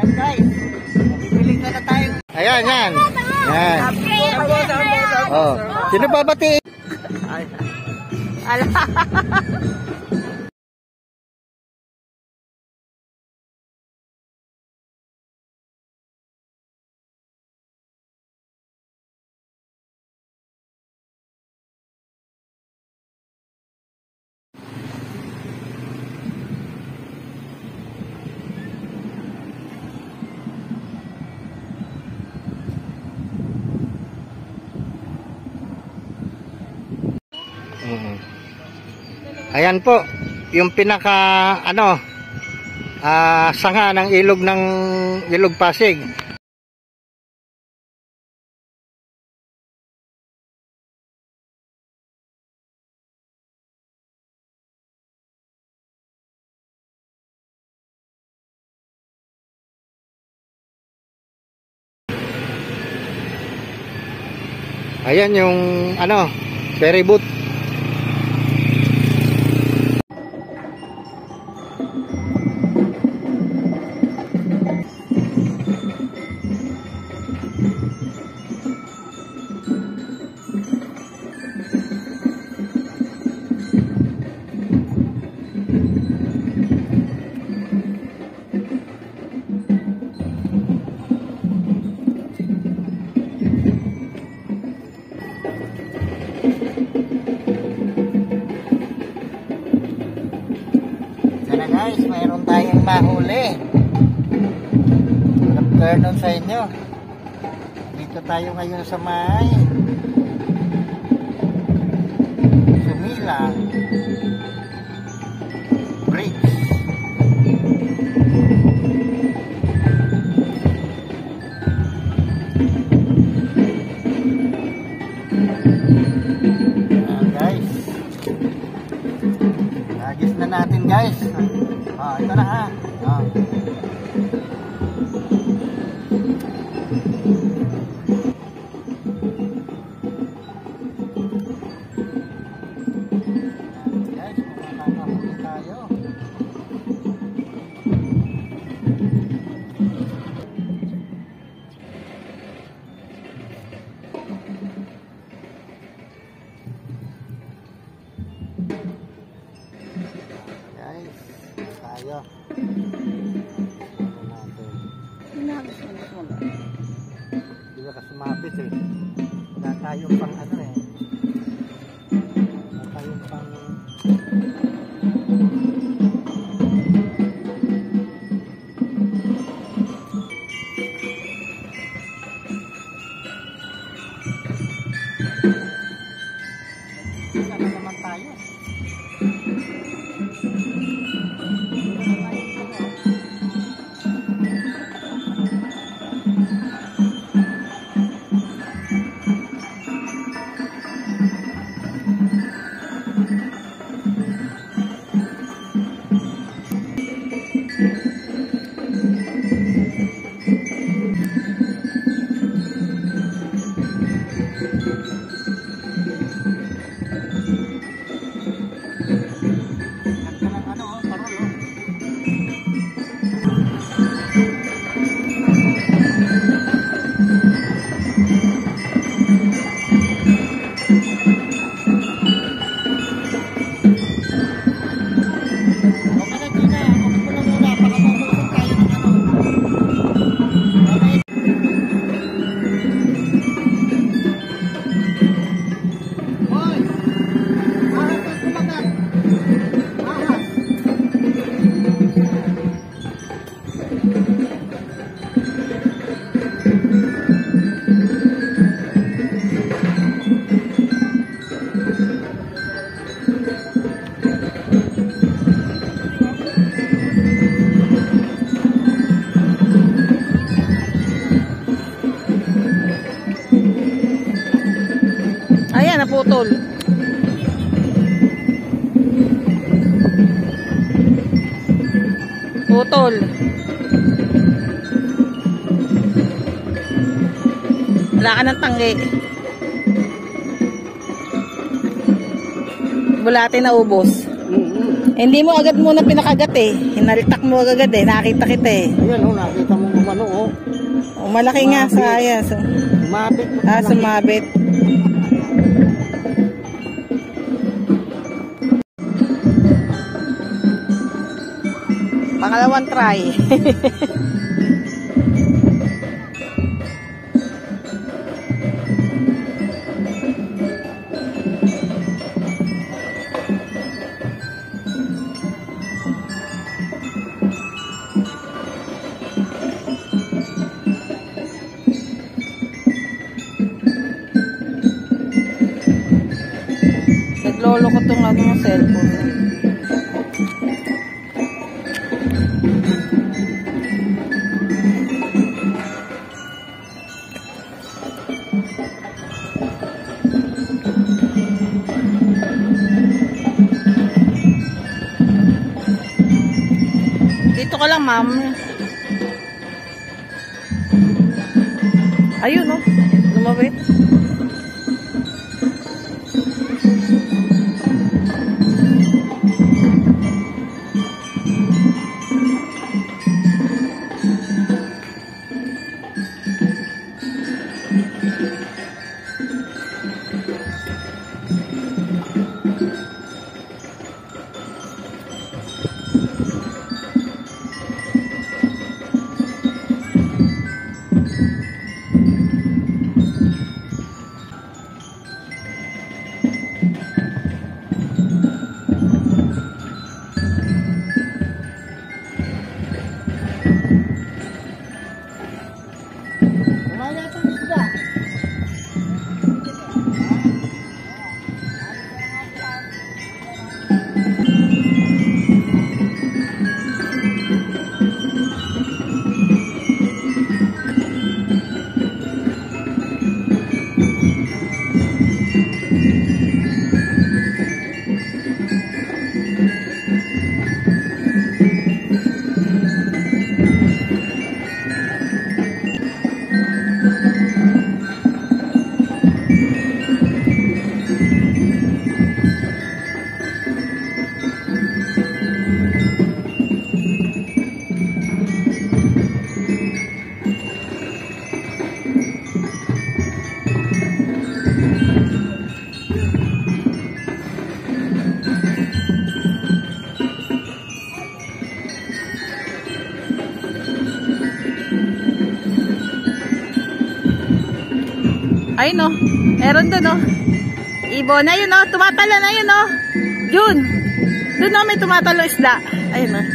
Ayan guys. Bibili na na tayo. Ayan, yan. Yan. Oh. Sino babati? Ala. Mm. Ayan po, yung pinaka ano ah, sanga ng ilog ng ilog Pasig. Ayan yung ano, ferry boat. Tayong mahuli. Nag-turn sa inyo. Dito tayo ngayon sa may Putol. Wala ka ng tanggi. Bulate na ubos. Mm-hmm. Hindi mo agad muna pinakagat eh. Hinalitak mo agad eh. Nakita kita eh. Ayan, oh, nakita mo umano, oh. O, malaki nga sa aya. So, Umabit. ah, sumabit. Pangalawang try. Naglolo ko tong ano cellphone. Ma'am. Ayun, oh. Lumawit. Ayun oh. Meron doon oh. Ibon. Ayun oh. Tumatalo na yun oh. Yun. Doon oh. May tumatalo isda. Ayun oh.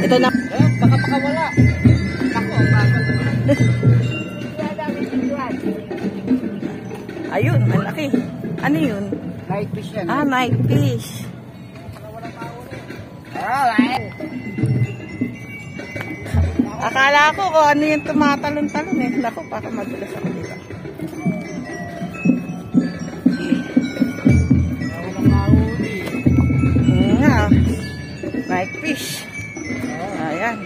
Ito na. Eh, baka makawala. Ako, baka. Ayun. Malaki. Ano yun? Night fish yan. Ah, night fish. Alright. Akala ko kung ano yung tumatalon-talon eh. Naku, baka madulas ako dito. Nga. Night fish. Ayan.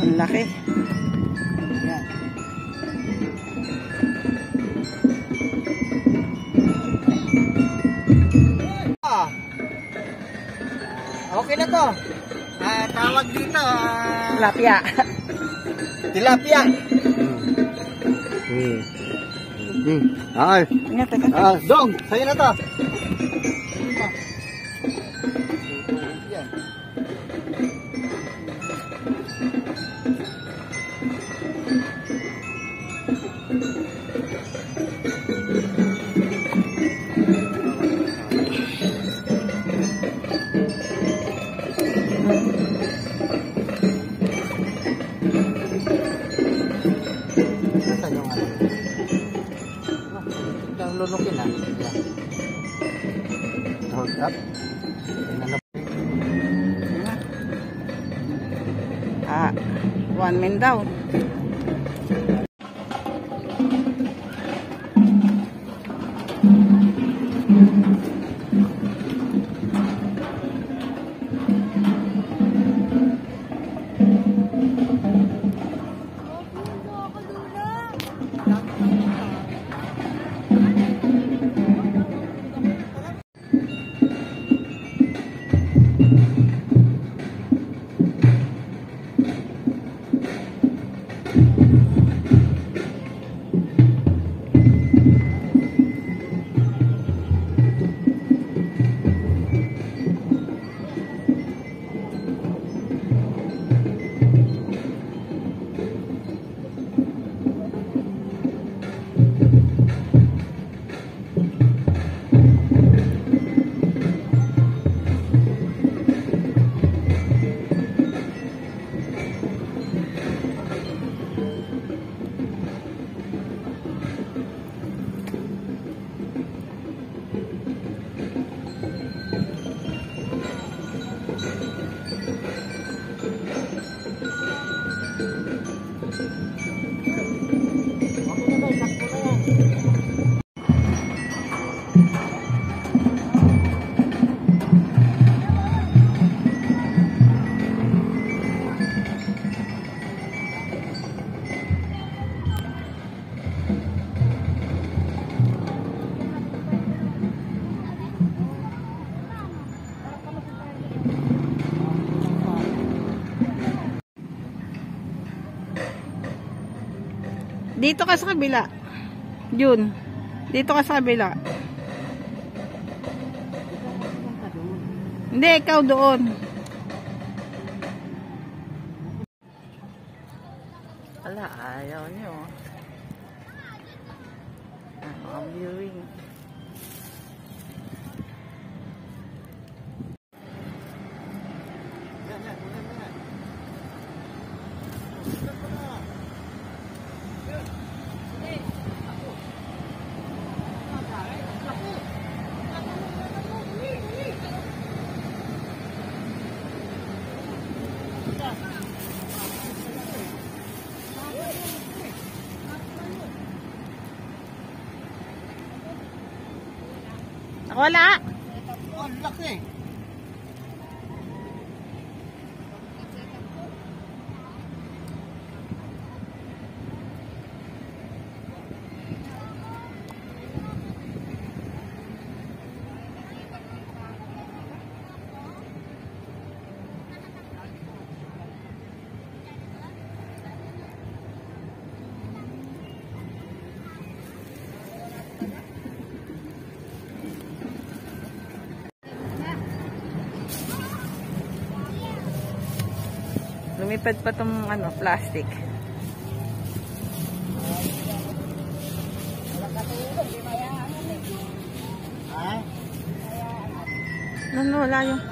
Ang laki. Yan. Okay na to. Ah, tawag dito, ah, Tilapia. tilapia. Hmm. Hmm. Ay, Nga, teka. ah, dong, sa'yo na to. Dito ka sa kabila. Yun. Dito ka sa kabila. Hindi, ikaw doon. Wala, ayaw nyo. Ano ang viewing? Wala. Oh, Lumipad pa tong ano, plastic. Ano, wala yung...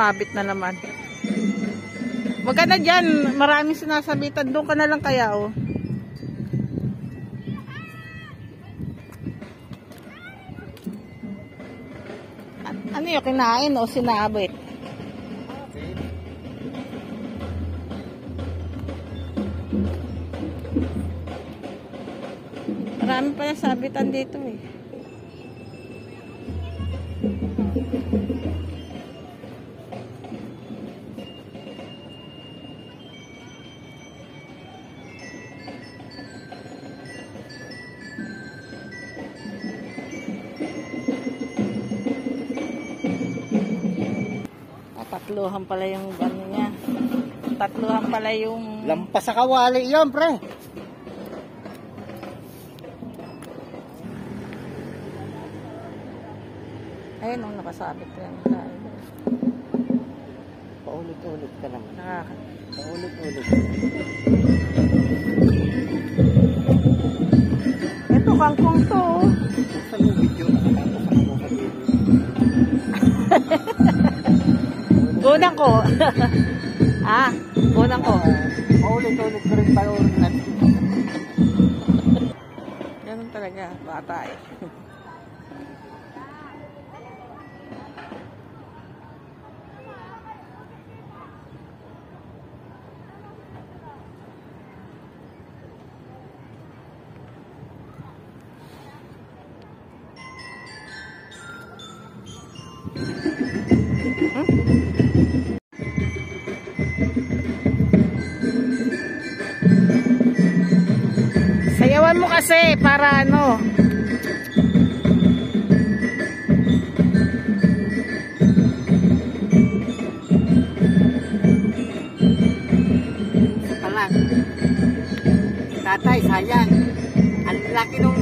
Lumabit na naman. Huwag ka na dyan. Maraming sinasabitan. Doon ka na lang kaya, oh. An- Ano yung kinain o sinabit? Marami pala sabitan dito eh. Tatluhan pala yung ano niya. Tatluhan pala yung... Lampas sa kawali yan, pre. Ayun, oh, nakasabit yan. Paulit-ulit ka naman. Nakaka... Paulit-ulit. Ito, kangkong to. Ko. Ah, unang ko. Paulit-ulit ko rin panoorin Ganun talaga, bata eh. Sayawan mo kasi para ano. Tatay, sayang. Ang laki nung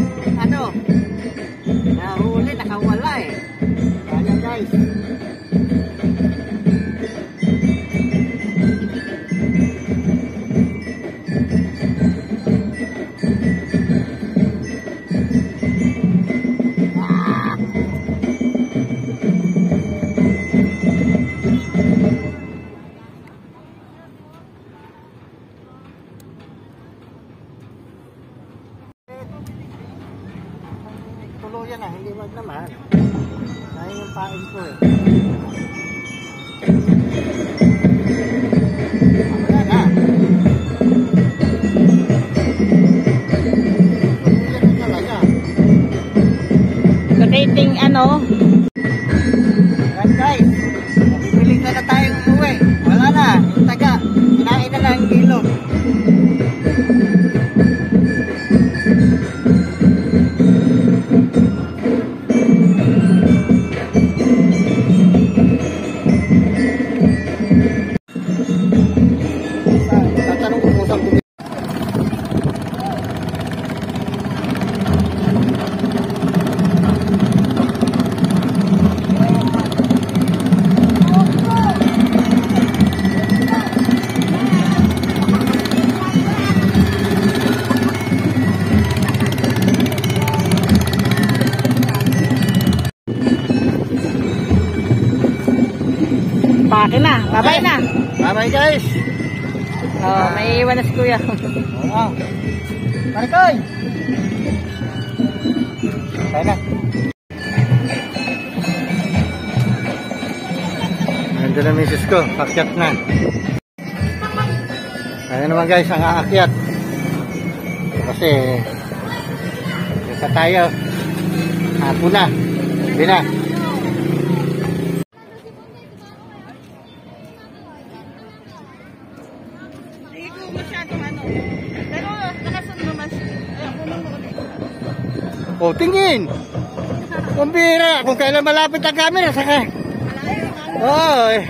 Kaya yung pain ko eh. Pake na, babay na. Bye-bye guys. Oh, may iwan na si kuya. Wow. Marikoy! Tayo na. Nandun na misis ko, akyat na. Ayan naman guys, ang aakyat. Kasi, isa tayo. Hapon na. Hindi na. Tingin! Kumbira! Kung kailan malapit ang camera, saka... Eh.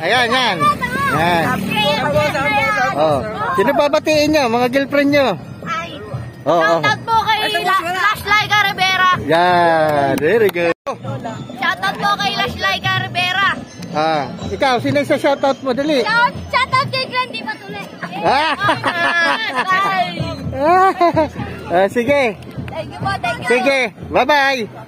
Ayan, yan. Yan. Oh. Sino babatiin nyo? Mga girlfriend nyo? Ay, Oo. Oh, shoutout po kay La Lash Laika Rivera. Yan. Very good. Shoutout po kay Lash Laika Rivera. Ah, ikaw, sino sa shoutout mo? Dali. Shout, shoutout kay Glenn Di Patule. Ah. Ay, ah, sige. Thank you thank you. Sige. Bye-bye.